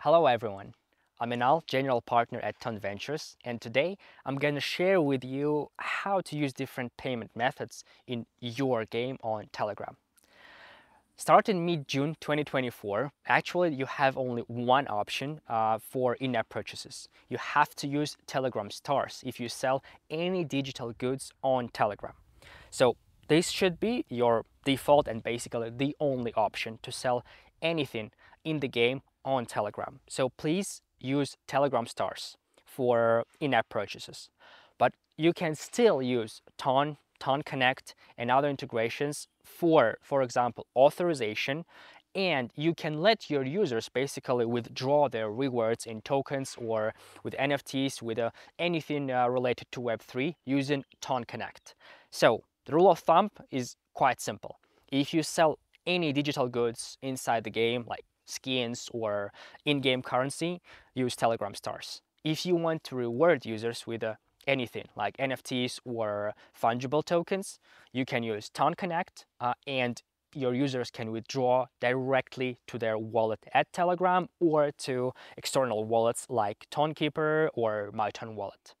Hello everyone, I'm Inal, General Partner at Ton Ventures and today I'm going to share with you how to use different payment methods in your game on Telegram. Starting mid-June 2024, actually you have only one option uh, for in-app purchases. You have to use Telegram stars if you sell any digital goods on Telegram. So this should be your default and basically the only option to sell anything in the game on Telegram. So please use Telegram stars for in-app purchases. But you can still use Ton, Ton Connect and other integrations for, for example, authorization and you can let your users basically withdraw their rewards in tokens or with NFTs, with uh, anything uh, related to Web3 using Ton Connect. So the rule of thumb is quite simple. If you sell any digital goods inside the game, like skins or in-game currency, use Telegram stars. If you want to reward users with uh, anything like NFTs or fungible tokens, you can use Ton Connect uh, and your users can withdraw directly to their wallet at Telegram or to external wallets like TonKeeper or MyTon Wallet.